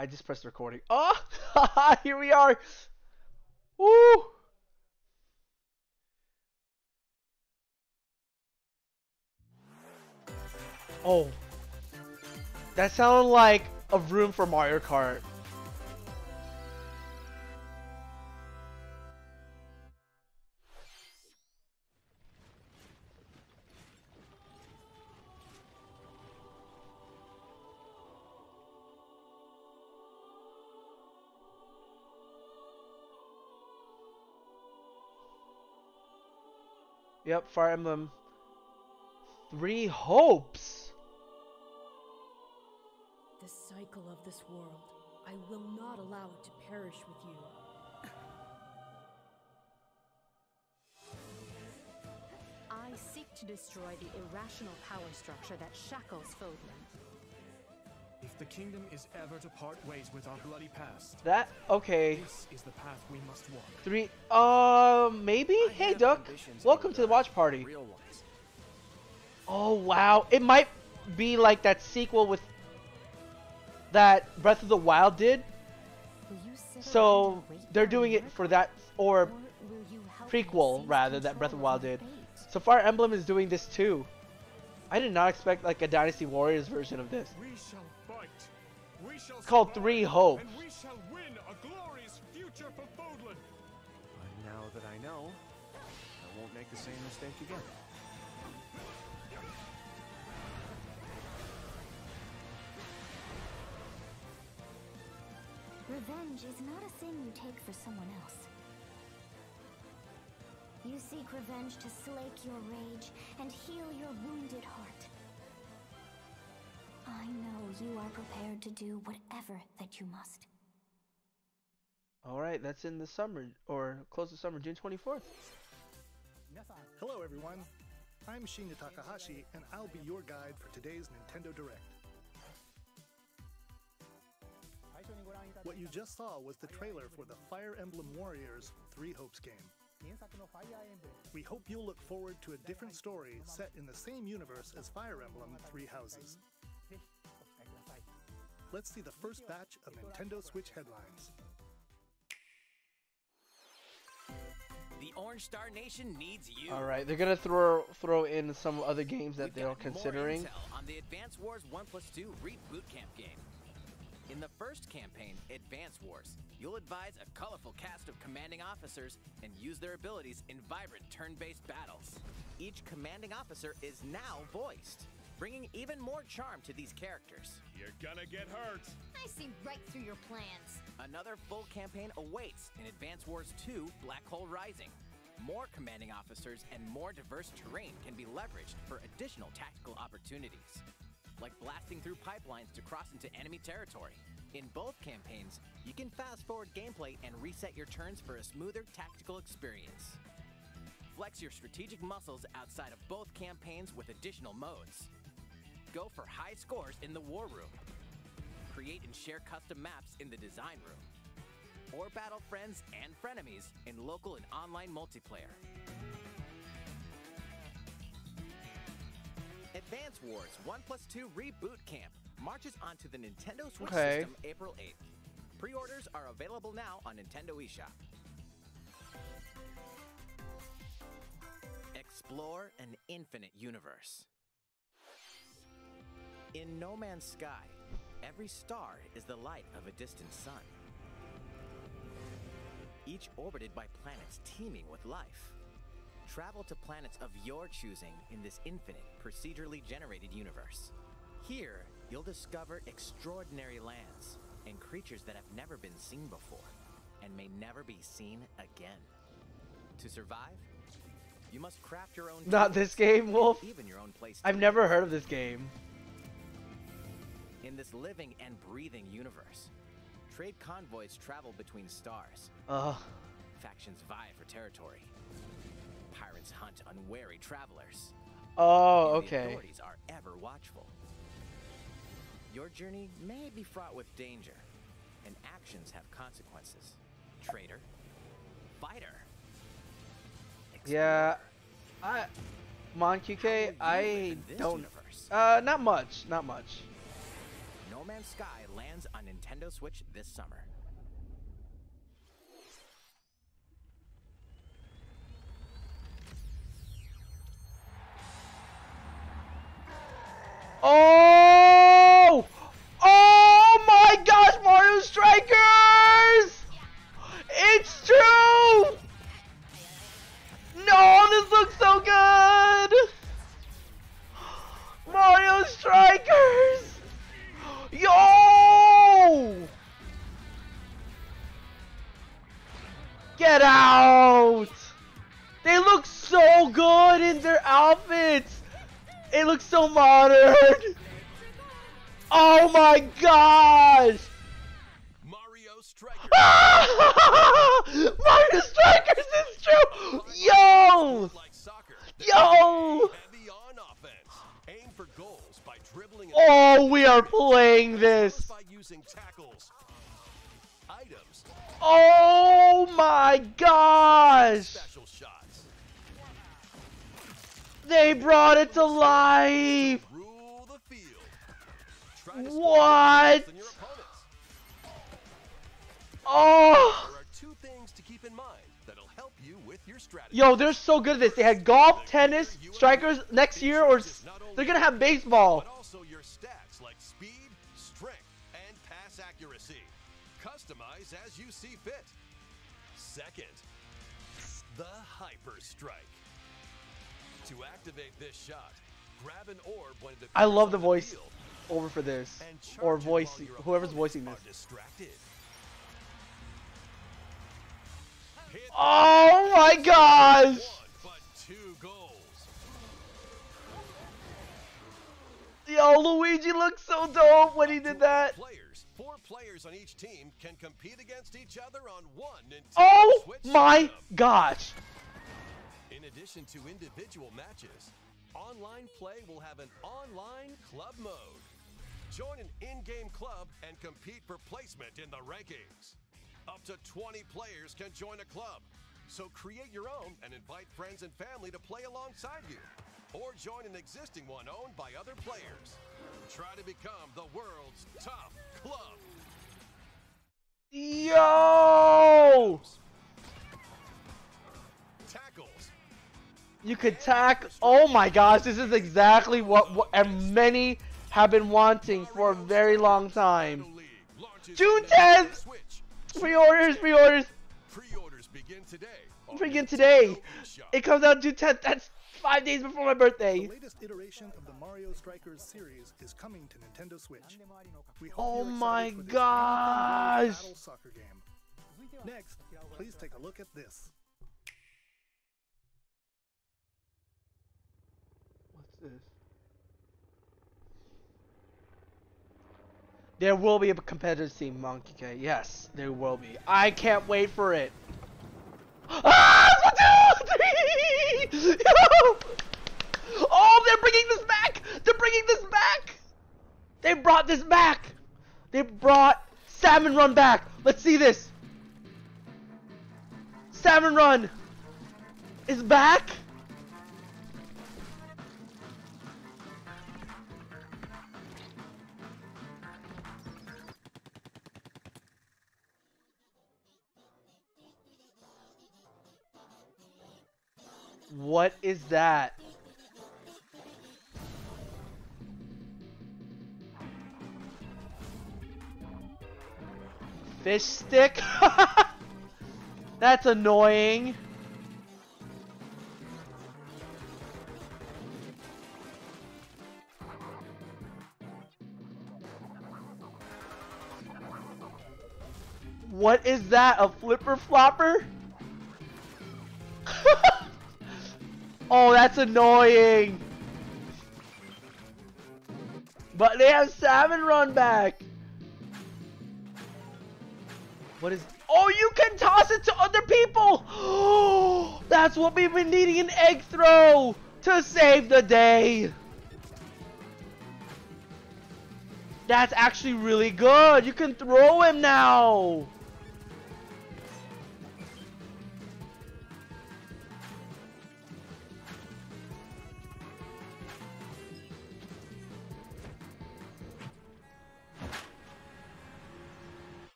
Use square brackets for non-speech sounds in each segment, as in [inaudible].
I just pressed recording. Oh, [laughs] here we are. Woo! Oh, that sounded like a room for Mario Kart. Yep, Fire Emblem. Three hopes. The cycle of this world. I will not allow it to perish with you. I seek to destroy the irrational power structure that shackles Fodlan. If the kingdom is ever to part ways with our bloody past, That okay. this is the path we must walk. Three. Uh, maybe. I Hey, have Duck. Welcome to the watch party. than Real ones. Oh wow! It might be like that sequel with that Breath of the Wild did. Will you sit So around and wait they're doing it for that, or Or will you help them prequel rather that Breath of the Wild did. So Fire Emblem is doing this too. I did not expect like a Dynasty Warriors version of this. It's called Three Hopes. And we shall win a glorious future for Fodlan. But now that I know, I won't make the same mistake again. Revenge is not a thing you take for someone else. You seek revenge to slake your rage and heal your wounded heart. I know you are prepared to do whatever that you must. All right, that's in the summer or close to summer, June 24th. Hello, everyone. I'm Shinya Takahashi, and I'll be your guide for today's Nintendo Direct. What you just saw was the trailer for the Fire Emblem Warriors Three Hopes game. We hope you'll look forward to a different story set in the same universe as Fire Emblem Three Houses. Let's see the first batch of Nintendo Switch headlines. The Orange Star Nation needs you. All right, they're gonna throw throw in some other games that We've they're got more considering. intel on the Advance Wars 1 plus 2 Reboot Camp game. In the first campaign, Advance Wars, you'll advise a colorful cast of commanding officers and use their abilities in vibrant turn-based battles. Each commanding officer is now voiced, bringing even more charm to these characters. You're gonna get hurt. I see right through your plans. Another full campaign awaits in Advance Wars 2 Black Hole Rising. More commanding officers and more diverse terrain can be leveraged for additional tactical opportunities, like blasting through pipelines to cross into enemy territory. In both campaigns, you can fast forward gameplay and reset your turns for a smoother tactical experience. Flex your strategic muscles outside of both campaigns with additional modes. Go for high scores in the War Room. Create and share custom maps in the Design Room. Or battle friends and frenemies in local and online multiplayer. Advance Wars 1 plus 2 Reboot Camp marches onto the Nintendo Switch Okay. system April 8th. Pre-orders are available now on Nintendo eShop. Explore an infinite universe. In No Man's Sky, every star is the light of a distant sun. Each orbited by planets teeming with life. Travel to planets of your choosing in this infinite, procedurally generated universe. Here, you'll discover extraordinary lands and creatures that have never been seen before and may never be seen again. To survive, you must craft your own Not this game, Wolf. even your own place. I've never heard of this game. In this living and breathing universe, trade convoys travel between stars. Uh, Factions vie for territory. Pirates hunt unwary travelers. oh, and The okay. authorities are ever watchful. Your journey may be fraught with danger, and actions have consequences. Traitor, fighter. Yeah. I, Monkey K, I don't. universe? Uh, not much, not much. No Man's Sky lands on Nintendo Switch this summer. Oh! Yo, they're so good at this. They had golf, tennis, strikers next year, or they're gonna have baseball. Also your stats like speed, strength, and pass accuracy. Customize as you see fit. Second, the Hyper Strike. To activate this shot, grab an orb when it I love the voice over for this, or voice, whoever's voicing this. distracted. Oh my gosh! Yo, Luigi looked so dope when he did that. Four players on each team can compete against each other on one Oh my gosh! In addition to individual matches, online play will have an online club mode. Join an in-game club and compete for placement in the rankings. Up to 20 players can join a club. So create your own and invite friends and family to play alongside you. Or join an existing one owned by other players. Try to become the world's top club. Yo! Tackles. You could tack. Oh my gosh, this is exactly what, what and many have been wanting for a very long time. June 10th. Switch. Pre-orders, pre-orders, Pre-orders begin today. begin today. It comes out June 10th. That's five days before my The birthday. latest iteration of the Mario Strikers series is coming to Nintendo Switch. We hope Oh my gosh. battle soccer game. Next, please take a look at this. There will be a competitive team, Monkey K. Yes, there will be. I can't wait for it. [gasps] Ah! [laughs] Oh, they're bringing this back! They're bringing this back! They brought this back! They brought Salmon Run back! Let's see this! Salmon Run is back! What is that? Fish stick? [laughs] That's annoying. What is that? A flipper flopper? Oh, that's annoying. But they have salmon run back. What is? Oh, you can toss it to other people. Oh, [gasps] that's what we've been needing an egg throw to save the day. That's actually really good. You can throw him now.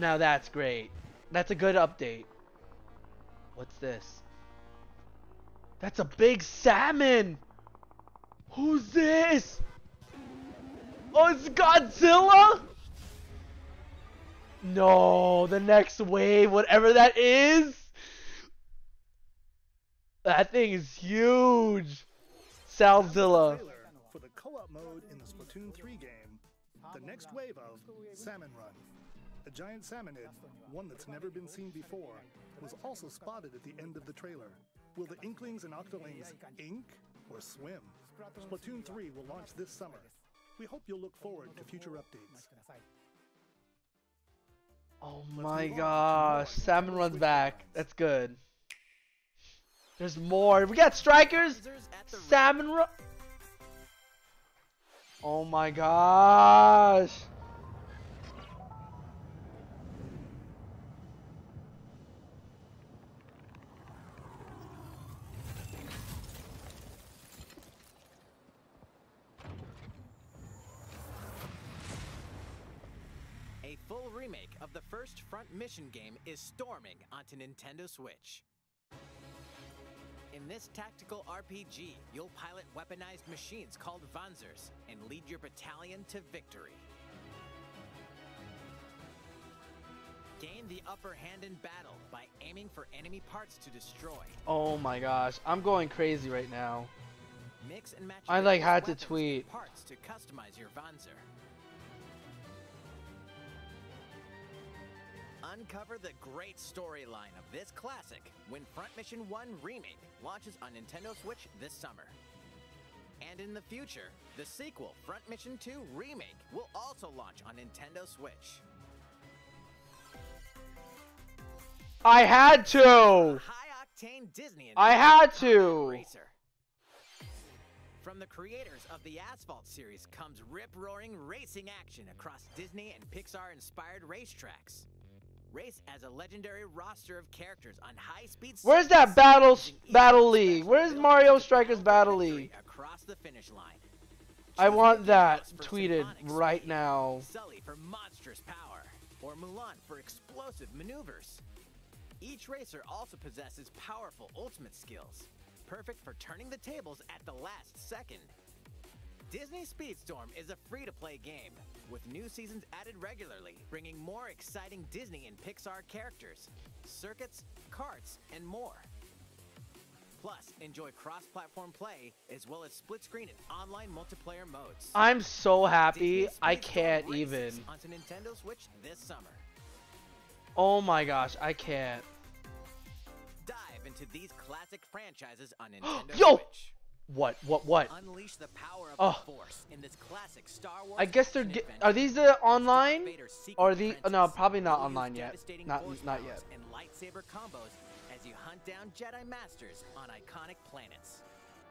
Now that's great. That's a good update. What's this? That's a big salmon! Who's this? Oh, it's Godzilla? No, the next wave, whatever that is. That thing is huge. Salzilla. For the co-op mode in the Splatoon 3 game. The next wave of Salmon Run. A giant salmonid, one that's never been seen before, was also spotted at the end of the trailer. Will the Inklings and Octolings ink or swim? Splatoon 3 will launch this summer. We hope you'll look forward to future updates. Oh my gosh, Salmon runs back. That's good. There's more. We got strikers. Lasers at the Salmon run. Oh my gosh. A full remake of the first Front Mission game is storming onto Nintendo Switch. In this tactical RPG, you'll pilot weaponized machines called Wanzers and lead your battalion to victory. Gain the upper hand in battle by aiming for enemy parts to destroy. Oh my gosh. I'm going crazy right now. Mix and match. I, like, had to tweet. parts to customize your Wanzer. Uncover the great storyline of this classic when Front Mission 1 Remake launches on Nintendo Switch this summer. And in the future, the sequel, Front Mission 2 Remake, will also launch on Nintendo Switch. I had to. High octane Disney I had to. From the creators of the Asphalt series comes rip-roaring racing action across Disney and Pixar-inspired racetracks. Race as a legendary roster of characters on high-speed. Where's that battle battle league? Where's Mario Strikers battle league? Across the finish line. I want that tweeted right now. Sully for monstrous power, or Mulan for explosive maneuvers. Each racer also possesses powerful ultimate skills, perfect for turning the tables at the last second. Disney Speedstorm is a free-to-play game, with new seasons added regularly, bringing more exciting Disney and Pixar characters, circuits, carts, and more. Plus, enjoy cross-platform play as well as split-screen and online multiplayer modes. I'm so happy. I can't even. onto Nintendo Switch this summer. Oh my gosh, I can't. Dive into these classic franchises on [gasps] Nintendo Yo! Switch. What? What? What? Unleash the power of Oh. the Force in this classic Star Wars. I guess they're. are these uh, the online? Or the? apprentice No, probably not online yet. Not. Not yet. And lightsaber combos as you hunt down Jedi Masters on iconic planets.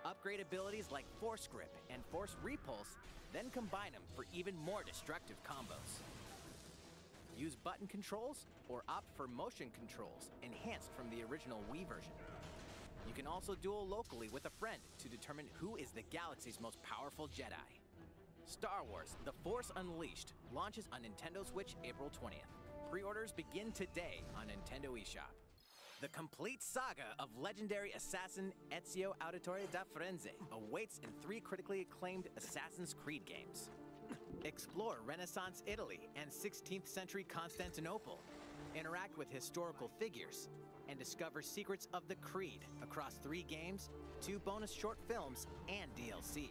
Upgrade abilities like Force Grip and Force Repulse, then combine them for even more destructive combos. Use button controls or opt for motion controls enhanced from the original Wii version. You can also duel locally with a friend to determine who is the galaxy's most powerful Jedi. Star Wars The Force Unleashed launches on Nintendo Switch April 20th. Pre orders begin today on Nintendo eShop. The complete saga of legendary assassin Ezio Auditore da Firenze awaits in three critically acclaimed Assassin's Creed games. Explore Renaissance Italy and 16th century Constantinople. Interact with historical figures and discover secrets of the Creed across three games, two bonus short films, and DLC.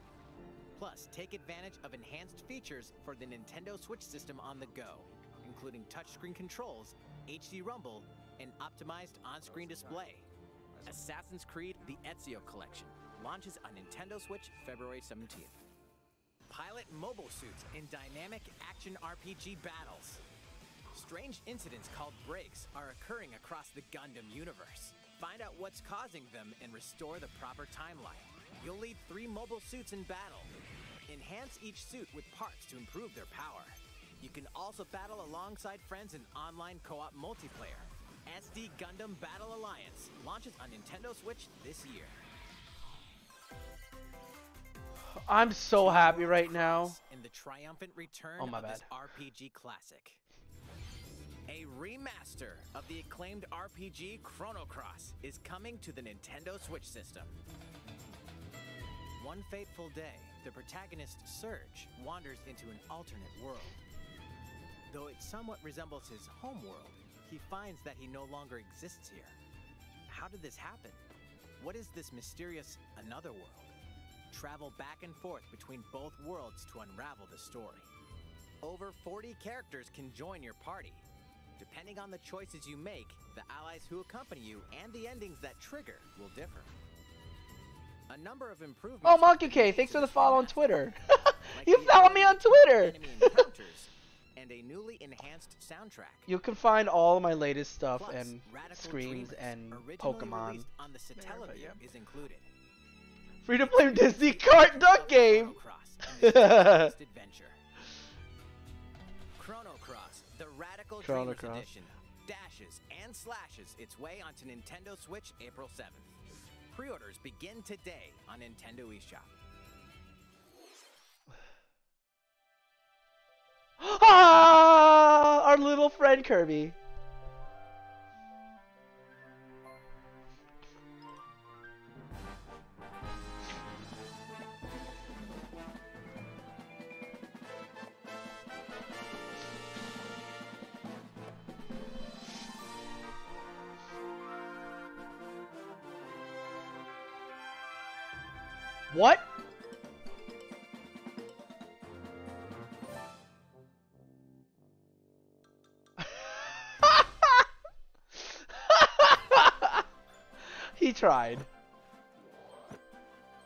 Plus, take advantage of enhanced features for the Nintendo Switch system on the go, including touchscreen controls, HD Rumble, and optimized on-screen display. Assassin's Creed The Ezio Collection launches on Nintendo Switch February 17th. Pilot mobile suits in dynamic action RPG battles. Strange incidents called breaks are occurring across the Gundam universe. Find out what's causing them and restore the proper timeline. You'll lead three mobile suits in battle. Enhance each suit with parts to improve their power. You can also battle alongside friends in online co-op multiplayer. SD Gundam Battle Alliance launches on Nintendo Switch this year. I'm so happy right now. In the triumphant return Oh, my of this. RPG classic. A remaster of the acclaimed RPG Chrono Cross is coming to the Nintendo Switch system. One fateful day, the protagonist Serge wanders into an alternate world. Though it somewhat resembles his home world, he finds that he no longer exists here. How did this happen? What is this mysterious another world? Travel back and forth between both worlds to unravel the story. Over 40 characters can join your party. Depending on the choices you make, the allies who accompany you and the endings that trigger will differ. A number of improvements. Oh, Monkey K, thanks for the follow on Twitter. [laughs] you follow me on Twitter. and a newly enhanced soundtrack. You can find all my latest stuff Plus, and screens and Pokemon. on the Satellaview yeah. is included. Free to play Disney Kart Duck game. Chrono Cross and this [laughs] adventure. Chrono Cross, the Radical Chrono Dreamers Cross. Edition, dashes and slashes its way onto Nintendo Switch April 7th. Pre-orders begin today on Nintendo eShop. [sighs] ah, our little friend Kirby. What? [laughs] he tried.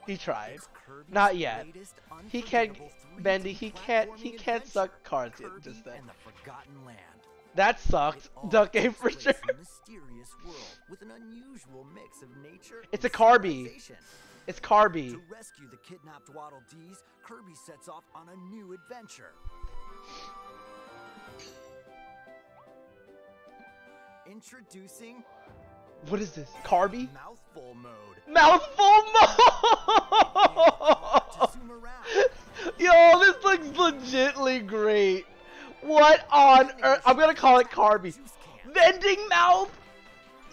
He tried. Not yet. He can't, Bendy. He can't. He can't suck cards yet. Just then. the That sucked. Duck game for sure. a mysterious world with an unusual mix of nature. It's a Carby. It's Carby. To rescue the kidnapped Waddle Dees, Kirby sets off on a new adventure. Introducing What is this? Carby? Mouthful Mode. Mouthful mode. [laughs] Yo, this looks legitly great. What on earth? I'm gonna call it Carby. Vending mouth.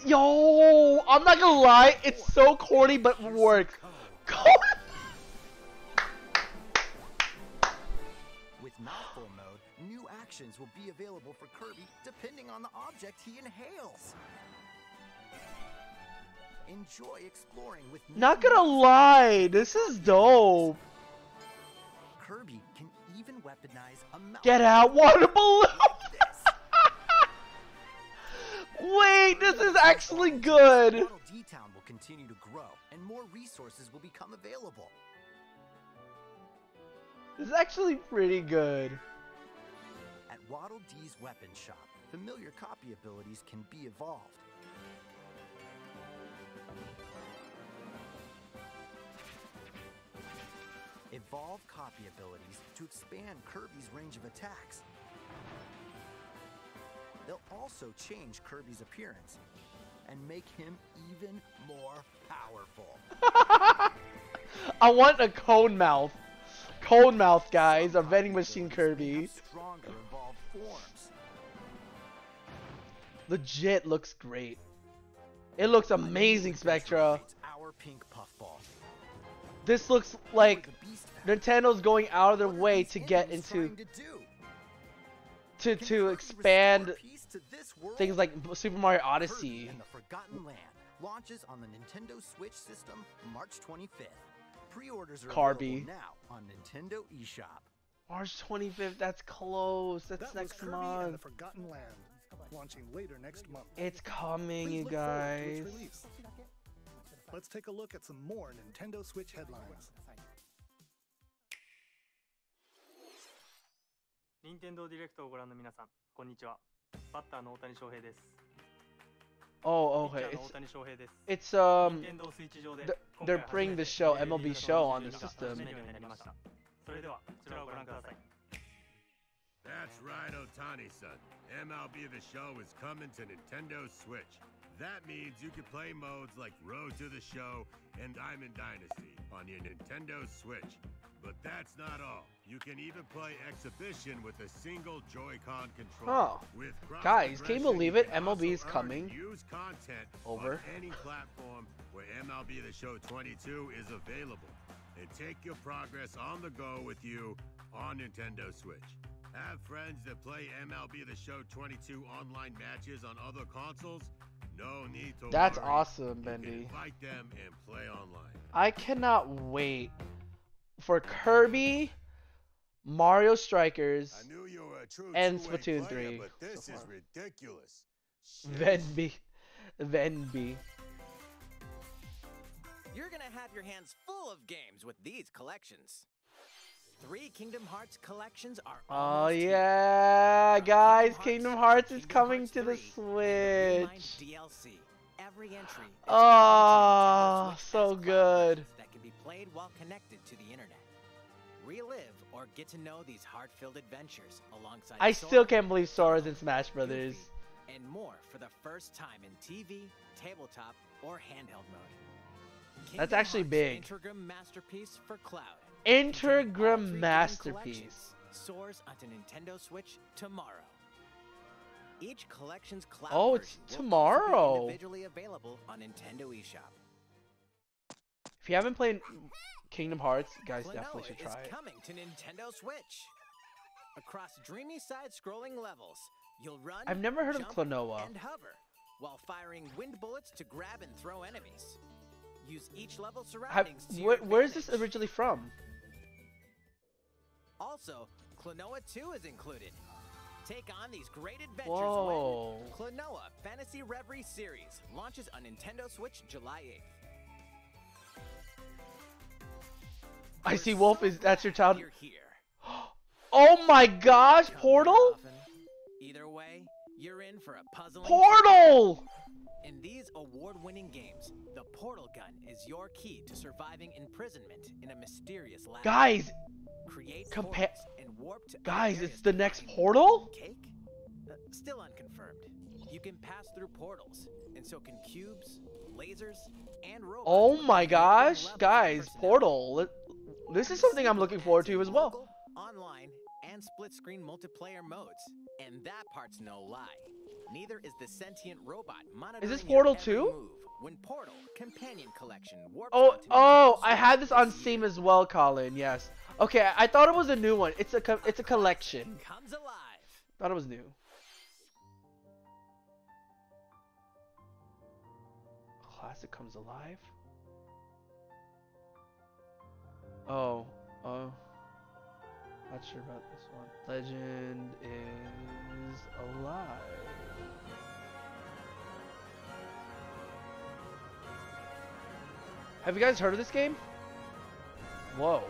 Yo, I'm not gonna lie, it's so corny but works. Corny. [laughs] With Mouthful Mode, new actions will be available for Kirby depending on the object he inhales. Enjoy exploring with Not gonna lie, this is dope. Kirby can even weaponize a. Get out, water balloon. [laughs] Wait, this is actually good. Waddle Dee Town will continue to grow, and more resources will become available. This is actually pretty good. At Waddle Dee's weapon shop, familiar copy abilities can be evolved. Evolve copy abilities to expand Kirby's range of attacks. They'll also change Kirby's appearance and make him even more powerful. [laughs] I want a cone mouth. Cone mouth, guys. A vending machine Kirby. Stronger evolved forms. Legit looks great. It looks amazing, Spectra. Our pink puffball. This looks like The Beast Pack. Nintendo's going out of their way to get into to to Can to Kirby expand restore peace to this world? things like Super Mario Kirby Odyssey. and the Forgotten Land launches on the Nintendo Switch system March 25th. Pre-orders are Carby. available now on Nintendo eShop. March 25th. That's close. That's That was next Kirby and the month. Forgotten Land, launching later next month. It's coming, Please you look forward to its guys. release. Let's take a look at some more Nintendo Switch headlines. 任天堂ディレクトをご覧の皆さん、こんにちは。 バッターの大谷翔平です。Oh, okay. It's, it's um, they're playing the show, MLB show on the system. That's right, Otani-san. MLB The Show is coming to Nintendo Switch. That means you can play modes like Road to the Show and Diamond Dynasty on your Nintendo Switch. But that's not all. You can even play exhibition with a single Joy-Con controller. Oh. With Guys, can you believe it? MLB is coming Use content over. on any platform where MLB The Show 22 is available. And take your progress on the go with you on Nintendo Switch. Have friends that play MLB The Show 22 online matches on other consoles? No need to That's worry. awesome, You Bendy. invite them and play online. I cannot wait for Kirby, Mario Strikers, I knew you were a true and Splatoon player, 3 but this so is ridiculous. Venby, Venby. You're gonna have your hands full of games with these collections. Three Kingdom Hearts collections are Oh yeah, guys, Kingdom Hearts is coming Hearts to the 3, and the Remind Switch. DLC. Every entry Oh, added to Nintendo Switch so good. That can be played while connected to the internet. Relive or get to know these heart-filled adventures alongside I Sora, still can't believe Sora's in Smash Brothers. And more for the first time in TV, tabletop, or handheld mode. That's actually Hearts big. Masterpiece for cloud. Integrum All three game masterpiece. Soars onto Nintendo Switch tomorrow. Each collection's cloud Oh, it's version will also be tomorrow. individually available on Nintendo eShop. If you haven't played Kingdom Hearts, guys Klonoa definitely should try it. coming to Nintendo Switch. Across dreamy side-scrolling levels, you'll run. I've never heard of jump, Klonoa. And hover, while firing wind bullets to grab and throw enemies. Use each level surroundings to wh- where's this originally from? Also, Klonoa 2 is included. Take on these great adventures Whoa. when Klonoa Fantasy Reverie Series launches on Nintendo Switch July 8th. I see Wolf is that's your child. You're here. [gasps] Oh my gosh, Portal? Either way, you're in for a puzzling Portal! In these award-winning games, the portal gun is your key to surviving imprisonment in a mysterious lab. Guys, Create compa- and warp to guys, it's the next Portal? Cake? Uh, still unconfirmed. You can pass through portals, and so can cubes, lasers, and robots. Oh my gosh, guys. Portal. This is something I'm looking forward to as well. Online, and split-screen multiplayer modes. And that part's no lie. Neither is the sentient robot monitoring this Portal 2? when Portal Companion Collection Oh, oh, I had this on. Steam as well, Colin. Yes. Okay, I thought it was a new one. It's a it's a collection. Comes alive. Thought it was new. Classic comes alive. Oh, oh. Not sure about this one. Legend is alive. Have you guys heard of this game? Whoa.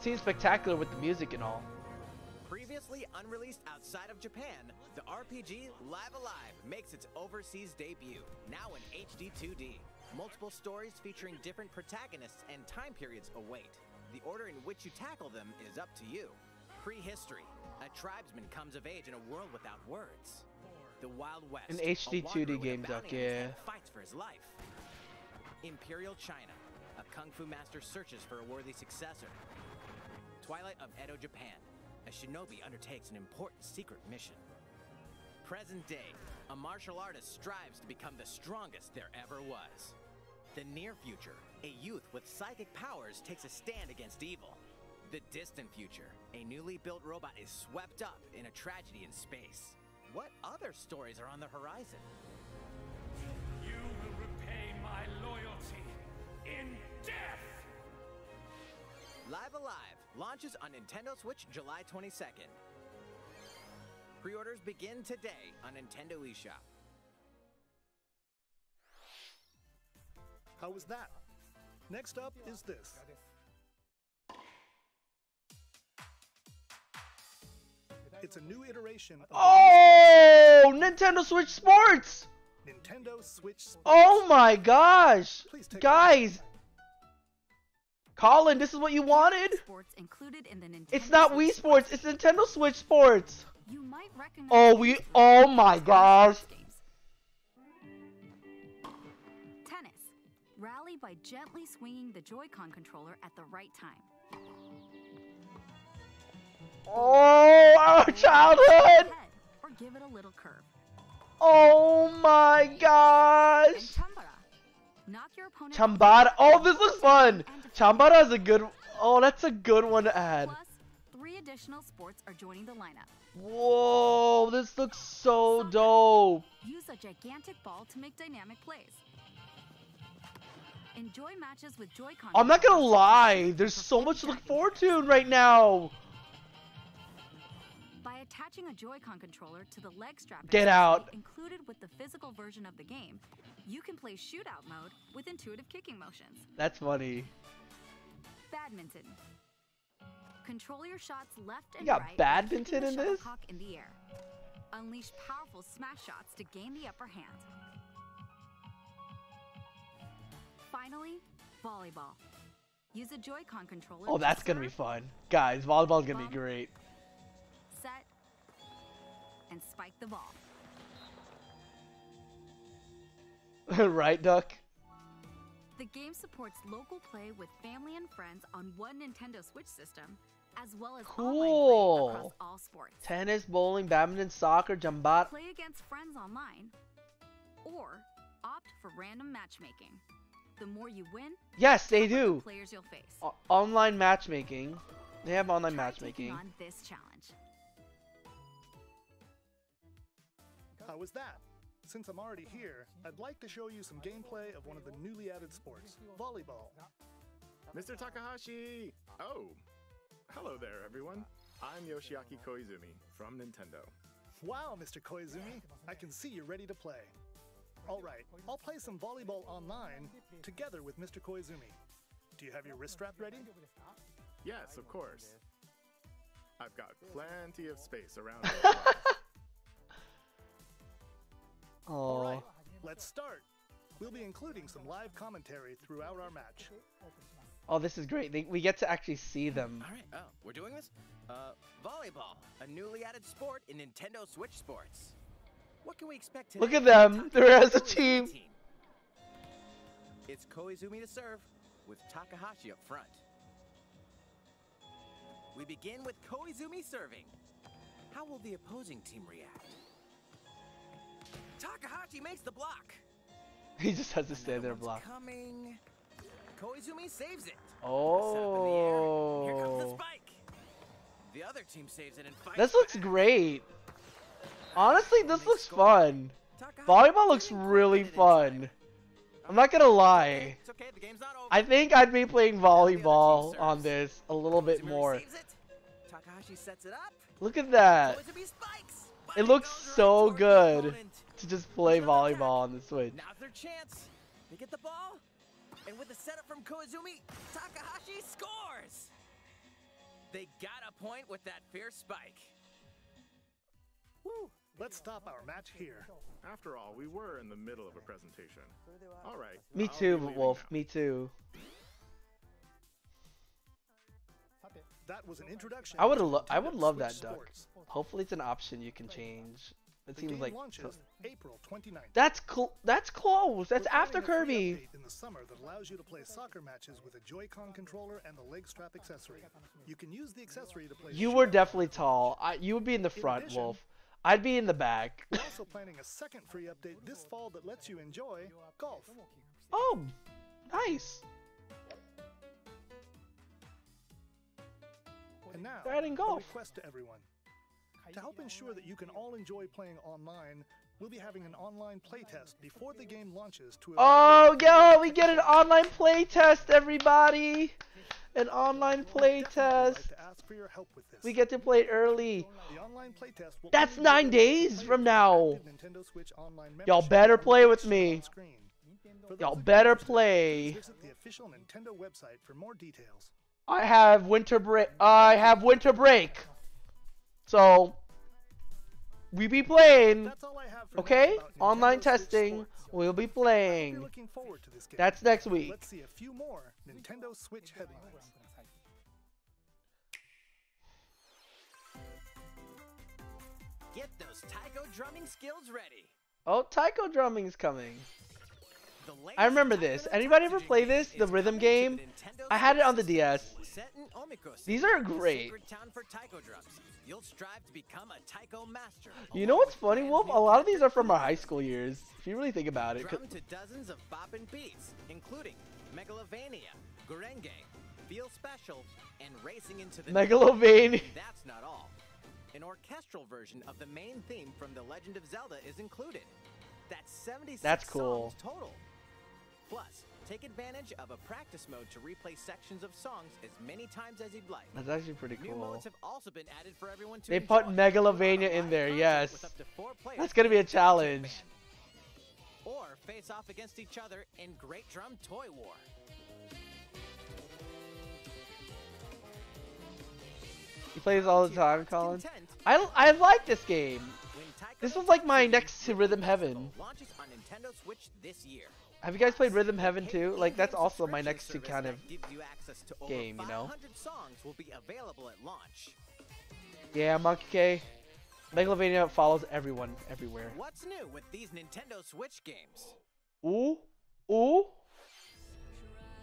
Seems spectacular with the music and all. Previously unreleased outside of Japan, the RPG Live A Live makes its overseas debut, now in HD 2D. Multiple stories featuring different protagonists and time periods await. The order in which you tackle them is up to you. Prehistory. A tribesman comes of age in a world without words. The Wild West. An HD 2D wanderer with a game, Duck, yeah. Fights for his life. Imperial China. A kung fu master searches for a worthy successor. Twilight of Edo, Japan. A shinobi undertakes an important secret mission. Present day, a martial artist strives to become the strongest there ever was. The near future, a youth with psychic powers takes a stand against evil. The distant future, a newly built robot is swept up in a tragedy in space. What other stories are on the horizon? You will repay my loyalty in death! Live A Live launches on Nintendo Switch July 22nd. Pre-orders begin today on Nintendo eShop. How was that? Next up is this. It's a new iteration of Oh, Nintendo Switch Sports! Nintendo Switch Sports. Oh my gosh! Please a Guys! Colin, this is what you wanted? Sports included in the Nintendo It's not Wii Switch Sports, it's Nintendo Switch Sports! You might recognize Oh, we- oh my gosh. games. Rally by gently swinging the Joy-Con controller at the right time. Oh, our childhood! Or give it a little curve. Oh my gosh! Chambara. Knock your opponent Chambara. Oh, this looks fun. Chambara is a good. Oh, that's a good one to add. Plus, three additional sports are joining the lineup. Whoa, this looks so dope. Use a gigantic ball to make dynamic plays. Enjoy matches with Joy-Con. I'm not gonna lie. There's so much to look forward to right now. Attaching a Joy-Con controller to the leg strap Get out. included with the physical version of the game, you can play shootout mode with intuitive kicking motions. That's funny. Badminton. Control your shots left and got right. badminton in this? in the air. Unleash powerful smash shots to gain the upper hand. Finally, volleyball. Use a Joy-Con controller. Oh, that's gonna be fun. Guys, volleyball's gonna be great. And spike the ball. [laughs] right, Duck? The game supports local play with family and friends on one Nintendo Switch system, as well as online play across all sports. Tennis, bowling, badminton, soccer, chambara. Play against friends online, or opt for random matchmaking. The more you win, Yes, they the do. players you'll face. O- online matchmaking. They have online Try matchmaking. on this challenge. How was that? Since I'm already here, I'd like to show you some gameplay of one of the newly added sports, volleyball. Mr. Takahashi! Oh, hello there, everyone. I'm Yoshiaki Koizumi from Nintendo. Wow, Mr. Koizumi, I can see you're ready to play. Alright, I'll play some volleyball online together with Mr. Koizumi. Do you have your wrist strap ready? Yes, of course. I've got plenty of space around. [laughs] Oh. Alright, let's start. We'll be including some live commentary throughout our match. Oh, this is great. They, we get to actually see them. All right. Oh, we're doing this? Uh, volleyball, a newly added sport in Nintendo Switch Sports. What can we expect today? Look at them. They're as a team. It's Koizumi to serve, with Takahashi up front. We begin with Koizumi serving. How will the opposing team react? Takahashi makes the block. He just has to stand there and block. Coming. Koizumi saves it. The. Here comes the Oh. spike. The other team saves it and fights This looks great. Honestly, this looks fun. Volleyball looks really fun. I'm not gonna lie. It's okay, the game's not over. I think I'd be playing volleyball on this a little bit more. saves it. Takahashi sets it up. Look at that. Koizumi spikes. It looks so good to just play volleyball on the Switch. Now's their chance. They get the ball, and with the setup from Koizumi, Takahashi scores. They got a point with that fierce spike. Woo! Let's stop our match here. After all, we were in the middle of a presentation. All right. Me too, Wolf. now. Me too. That was an introduction. I would lo- I would love that duck. Hopefully, it's an option you can change. It seems like April 29th. that's cl- that's close. That's We're after planning a free Kirby. in the summer that allows you to play soccer matches with a Joy-Con controller and the leg strap accessory. You can use the accessory to play. You were definitely tall. I, you would be in the In front, addition- Wolf. I'd be in the back. We're [laughs] also planning a second free update this fall that lets you enjoy golf. oh, nice. And now, They're adding a golf. request to everyone. To help ensure that you can all enjoy playing online, we'll be having an online playtest before the game launches to Oh, evaluate yo, we get an online play test, everybody. An online play Definitely would like test. to ask for your help with this. We get to play it early. The online playtest will That's nine days from now. active Nintendo Switch online Y'all better play with me. on screen. For Y'all those of you better play. Visit the official Nintendo website for more details. I have winter break. I have winter break. So we be playing. That's all I have for now Okay, online testing. We'll be playing. you're looking forward to this game. That's next week. Let's see a few more Nintendo Switch headlines. Get those taiko drumming skills ready. Oh, taiko drumming is coming. I remember this. Anybody ever play this? The rhythm game? I had it on the DS. These are great. You'll strive to become a taiko master. You know what's funny, Wolf? A lot of these are from our high school years. If you really think about it. Drum to dozens of boppin' beats, including Megalovania, Gurenge, Feel Special, and Racing into the Megalovania. That's not all. An orchestral version of the main theme from The Legend of Zelda is included. That's 76 That's cool. total. Plus, take advantage of a practice mode to replay sections of songs as many times as you'd like. That's actually pretty cool. New modes have also been added for everyone to They put Megalovania in there, yes. With up to four players That's gonna be a challenge. Or face off against each other in Great Drum Toy War. You play this all the time, Colin? I, I like this game. This was like my next to Rhythm Heaven. Launches on Nintendo Switch this year. Have you guys played Rhythm Heaven too? Like that's also my next to kind of Gives you access to over game, you know? 500 songs will be available at launch. Yeah, Monkey K. Megalovania follows everyone everywhere. What's new with these Nintendo Switch games? Ooh, ooh.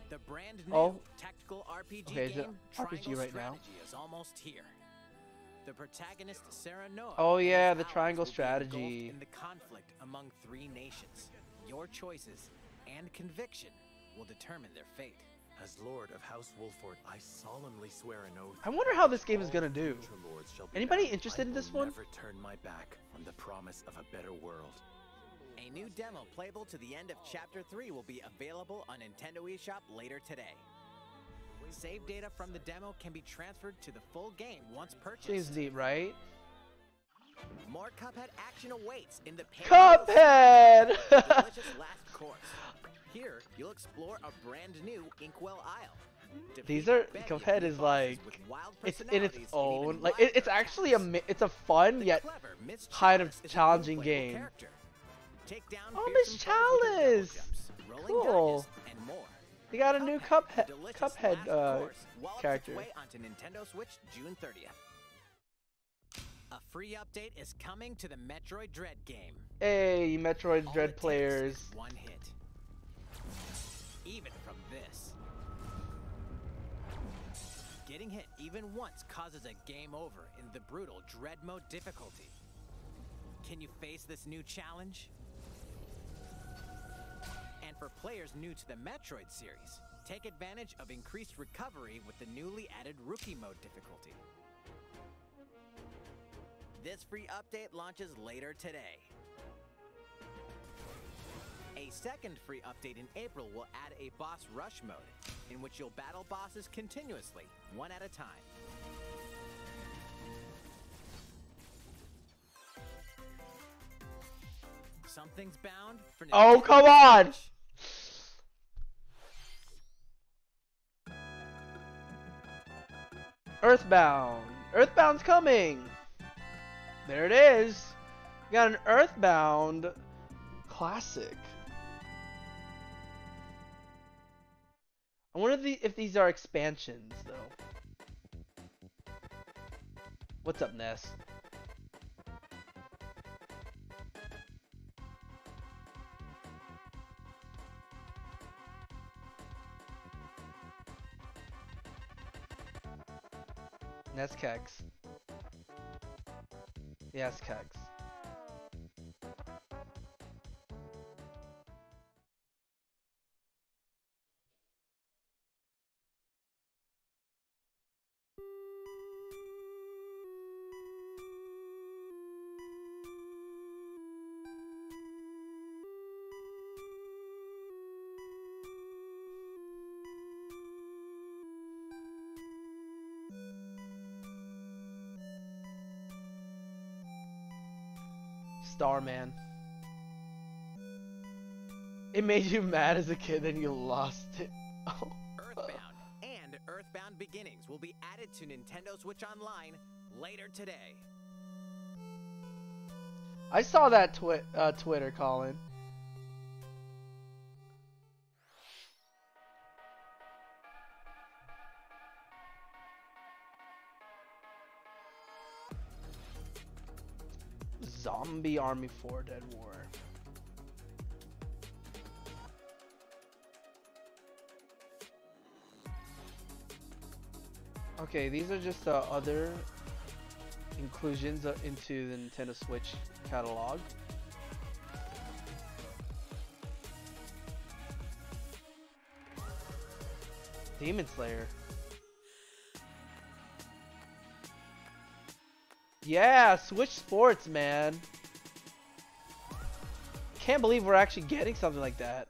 The brand new Oh. tactical RPG Okay, game RPG Triangle right now? Is almost here. The protagonist Serenoa. Oh, yeah, the triangle will be engulfed strategy. In the conflict among three nations, your choices and conviction will determine their fate. As Lord of House Wolffort, I solemnly swear an oath. I wonder how this game is gonna do. future lords shall be Anybody bound. interested I in this will one? Never turn my back on the promise of a better world. A new demo playable to the end of Chapter 3 will be available on Nintendo eShop later today. Save data from the demo can be transferred to the full game once purchased. Seems neat, right? More Cuphead action awaits in the Cuphead! [laughs] explore a brand new Inkwell Isle. These are Cuphead is like bosses with wild it's in its own like it, it's actually a it's a fun yet kind of Chalice is a challenging game. Take down Oh, Miss foes with your double Chalice! Cool. dodges, and more. They got a new Cuphead Cuphead uh, character. Onto Nintendo Switch June 30th. A free update is coming to the Metroid Dread game. Hey, Metroid Dread players. One hit. Even from this. Getting hit even once causes a game over in the brutal Dread Mode difficulty. Can you face this new challenge? And for players new to the Metroid series, take advantage of increased recovery with the newly added Rookie Mode difficulty. This free update launches later today. A second free update in April will add a boss rush mode, in which you'll battle bosses continuously, one at a time. Something's bound for Oh come on! Earthbound. Earthbound's coming. There it is. We got an Earthbound classic. I wonder if, the, if these are expansions though. What's up, Ness? Ness Kex. Yes, Kex. Starman. It made you mad as a kid, then you lost it. [laughs] Oh. Earthbound and Earthbound Beginnings will be added to Nintendo Switch Online later today. I saw that twi- uh, Twitter, Colin. Zombie Army 4 Dead War. Okay, these are just uh, other inclusions uh, into the Nintendo Switch catalog. Demon Slayer. Yeah, Switch Sports, man. Can't believe we're actually getting something like that.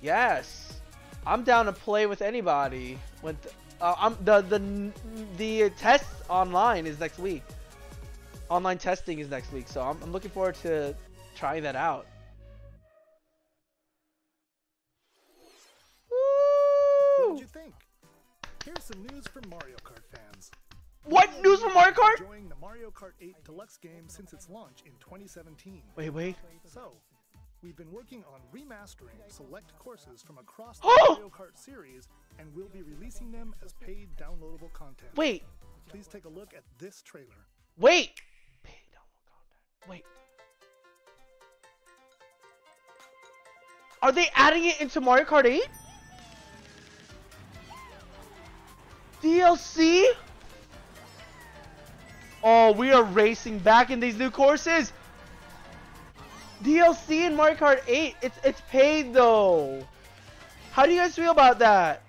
Yes, I'm down to play with anybody. With uh, I'm the the the test online is next week. Online testing is next week, so I'm, I'm looking forward to trying that out. Here's some news from Mario Kart fans. What news from Mario Kart? Enjoying the Mario Kart 8 Deluxe game since its launch in 2017. Wait, wait. So, we've been working on remastering select courses from across the [gasps] Mario Kart series, and we'll be releasing them as paid downloadable content. Wait. Please take a look at this trailer. Wait. Paid download content. Wait. Are they adding it into Mario Kart 8? DLC? Oh, we are racing back in these new courses. DLC in Mario Kart 8. It's it's paid though. How do you guys feel about that?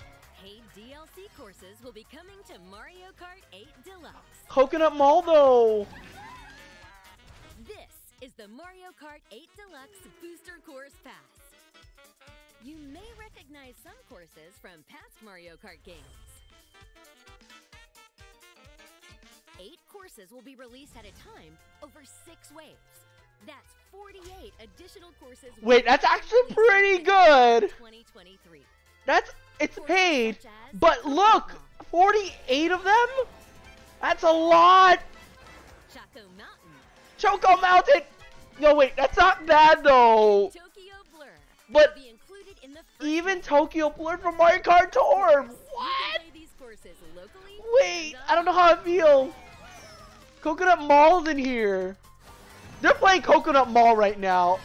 Paid DLC courses will be coming to Mario Kart 8 Deluxe. Coconut Mall though. This is the Mario Kart 8 Deluxe Booster Course Pass. You may recognize some courses from past Mario Kart games. Eight courses will be released at a time over six waves. That's 48 additional courses. Wait, that's actually pretty good. 2023. That's it's paid, but look, 48 of them? That's a lot. Choco Mountain. Choco Mountain. Yo, wait, that's not bad though. Tokyo Blur. But be included in the even Tokyo Blur from Mario Kart Tour. You can play these courses locally. Wait, I don't know how I feel. Coconut Mall's in here. They're playing Coconut Mall right now.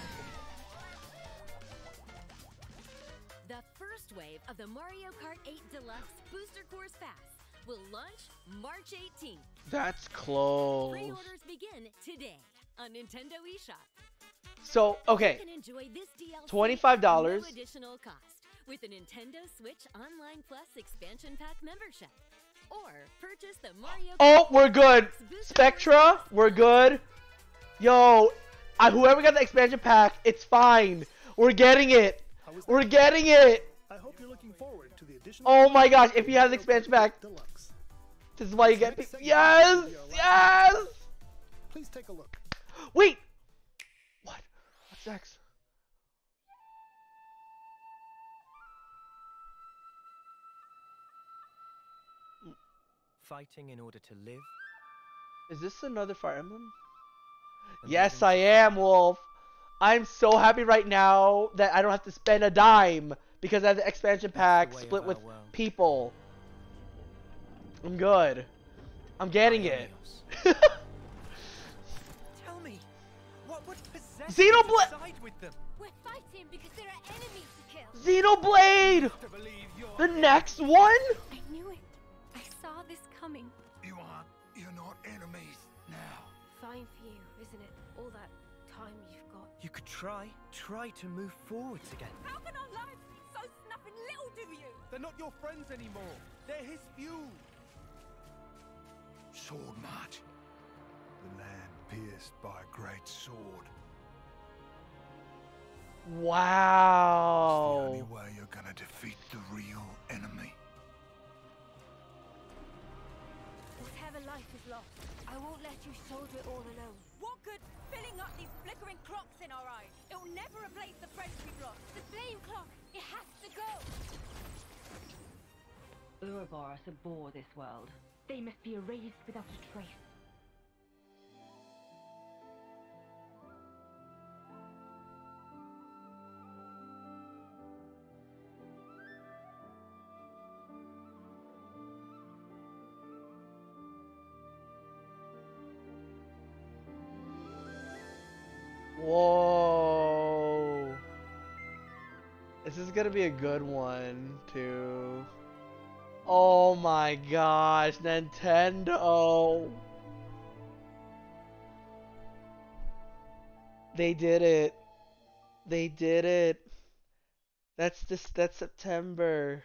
The first wave of the Mario Kart 8 Deluxe Booster Course Pass will launch March 18th. That's close. Pre-orders begin today on Nintendo eShop. So, okay. You can enjoy this DLC $25. No additional cost with a Nintendo Switch Online Plus expansion pack membership. Or purchase the Mario Oh, we're good. Spectra, we're good. Yo, I, whoever got the expansion pack, it's fine. We're getting it. We're getting it. I hope you're looking forward to the additional. Oh my gosh, if you have the expansion pack, Deluxe. this is why you get. Yes, yes. Please take a look. Wait. What? What's next? Fighting in order to live. Is this another Fire Emblem? Yes, I am, Wolf. I'm so happy right now that I don't have to spend a dime because I have the expansion pack way split with world. people. I'm good. I'm getting it. [laughs] Tell me, what would possess Xenoblade- you with them? We're fighting because there are enemies to kill. Xenoblade! The next one? I knew it. I saw this coming. You aren't. You're not enemies now. Fine for you, isn't it? All that time you've got. You could try, try to move forwards again. How can our lives be so snapping little do you? They're not your friends anymore. They're his few. Sword March. The land pierced by a great sword. Wow. The Wow. only way you're gonna defeat the real enemy. Life is lost, I won't let you shoulder it all alone. What good filling up these flickering clocks in our eyes? It'll never replace the friends we've lost. The flame clock, it has to go. Ouroboros abhor this world. They must be erased without a trace. This is gonna be a good one, too. Oh my gosh, Nintendo! They did it. They did it. That's this. That's September.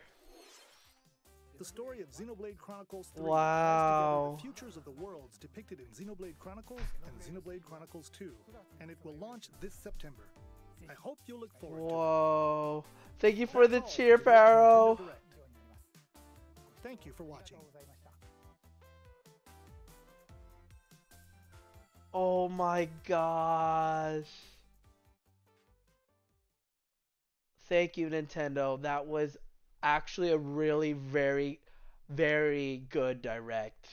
The story of Xenoblade Chronicles 3 Wow. ties together the futures of the worlds depicted in Xenoblade Chronicles and Xenoblade Chronicles 2, and it will launch this September. I hope you'll look forward Whoa! Thank you for the cheer, Pharaoh. Thank you for watching. Oh my gosh. Thank you, Nintendo. That was actually a really very, very good direct.